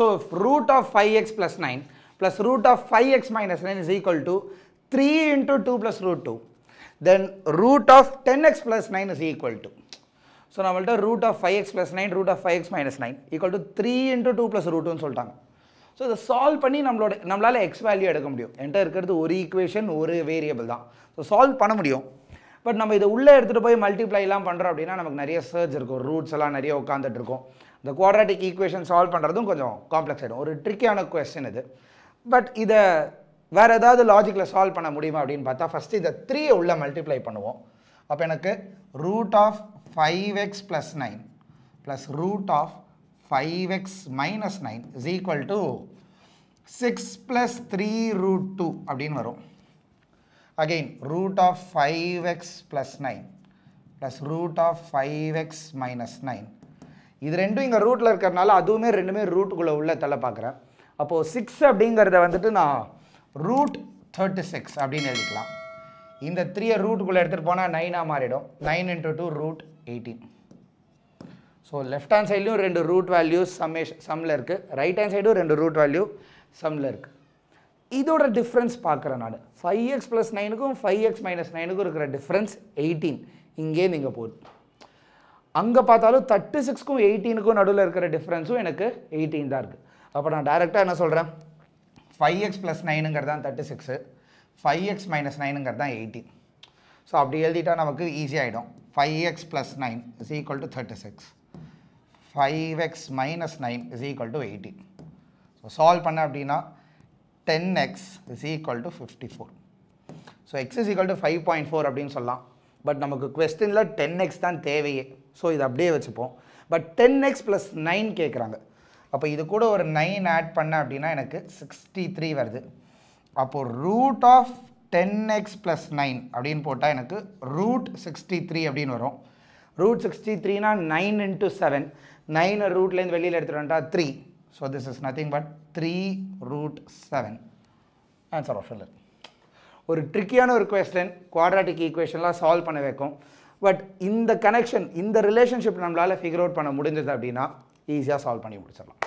So root of five x plus nine plus root of five x minus nine is equal to three into two plus root two then root of ten x plus nine is equal to so நம்மள்ட்ட root of five x plus nine root of five x minus nine equal to three into two plus root டூன்னு சொல்லிட்டாங்க. So இதை solve பண்ணி நம்மளோட நம்மளால் X value எடுக்க முடியும். என்கிட்ட இருக்கிறது ஒரு ஈக்குவேஷன் ஒரு வேரியபிள் தான். ஸோ சால்வ் பண்ண முடியும். பட் நம்ம இதை உள்ளே எடுத்துகிட்டு போய் மல்டிப்ளைலாம் பண்ணுறோம் அப்படின்னா நமக்கு நிறைய சர்ச் இருக்கும். ரூட்ஸ் எல்லாம் நிறைய உட்காந்துட்டு இருக்கும். இந்த குவாட்ராட்டிக் ஈக்குவேஷன் சால்வ் பண்ணுறதும் கொஞ்சம் காம்ப்ளெக்ஸ் ஆகிடும் ஒரு ட்ரிக்கியான கொஸ்டின் இது. பட் இதை வேறு ஏதாவது லாஜிக்கில் சால்வ் பண்ண முடியுமா அப்படின்னு பார்த்தா ஃபஸ்ட்டு இதை த்ரீ உள்ளே மல்டிப்ளை பண்ணுவோம். அப்போ எனக்கு root of five x plus nine plus root of five x minus nine is equal to six plus three root two அப்படின்னு வரும். Again root of 5x plus 9 plus root of 5x minus 9 இது ரெண்டும் இங்கே ரூட்டில் இருக்கிறனால அதுவுமே ரெண்டுமே ரூட்டுக்குள்ளே உள்ள தலை பார்க்குறேன். அப்போது சிக்ஸ் அப்படிங்கிறத வந்துட்டு நான் ரூட் தேர்ட்டி சிக்ஸ் அப்படின்னு எழுதிக்கலாம். இந்த த்ரீயை ரூட்டுக்குள்ளே எடுத்துகிட்டு போனால் நைனாக மாறிடும். Nine into two root eighteen so left hand சைட்லையும் ரெண்டு ரூட் வேல்யூஸ் சம்மேஷ் சம்மில் இருக்குது ரைட் ஹேண்ட் சைடும் ரெண்டு ரூட் வேல்யூ சம்மில் இருக்குது இதோட டிஃப்ரென்ஸ் பார்க்குறேன் நான். ஃபைவ் எக்ஸ் ப்ளஸ் நைனுக்கும் ஃபைவ் எக்ஸ் மைனஸ் நைனுக்கும் இருக்கிற டிஃப்ரென்ஸ் எயிட்டீன் இங்கே நீங்கள் போகுது அங்கே பார்த்தாலும் தேர்ட்டி சிக்ஸ்க்கும் எயிட்டீனுக்கும் நடுவில் இருக்கிற டிஃப்ரென்ஸும் எனக்கு எயிட்டீன் தான் இருக்குது அப்போ நான் டேரெக்டாக என்ன சொல்கிறேன் ஃபைவ் எக்ஸ் ப்ளஸ் நைனுங்கிறது தான் thirty six five x minus நைனுங்கிறது தான் எயிட்டீன் ஸோ அப்படி எழுதிட்டா நமக்கு ஈஸியாகிடும் five x plus nine is equal to thirty six five x minus nine is equal to eighteen so solve பண்ண அப்படின்னா ten x is equal to fifty four so x is equal to five point four அப்படின்னு சொல்லலாம். But நமக்கு கொஸ்டினில் ten X தான் தேவையே. So இது அப்படியே வச்சுப்போம். But ten x plus nine கேட்குறாங்க. அப்போ இது கூட ஒரு நைன் ஆட் பண்ண அப்படின்னா எனக்கு சிக்ஸ்டி த்ரீ வருது. அப்போது root of ten x plus nine அப்படின்னு போட்டால் எனக்கு ரூட் சிக்ஸ்டி த்ரீ அப்படின்னு வரும். ரூட் சிக்ஸ்டி த்ரீனா நைன் இன்ட்டு செவன் நைன் ரூட்லேருந்து வெளியில் எடுத்துகிட்டு வந்துட்டா three so this is nothing but three root seven answer ஆப்ஷனில் இருக்கு ஒரு ட்ரிக்கியான ஒரு கொஸ்டின் குவாட்ராட்டிக் ஈக்குவேஷன்லாம் சால்வ் பண்ண வைக்கும். பட் இந்த கனெக்ஷன் இந்த ரிலேஷன்ஷிப் நம்மளால் ஃபிகர் அவுட் பண்ண முடிஞ்சது அப்படின்னா ஈஸியாக சால்வ் பண்ணி முடிச்சிடலாம்.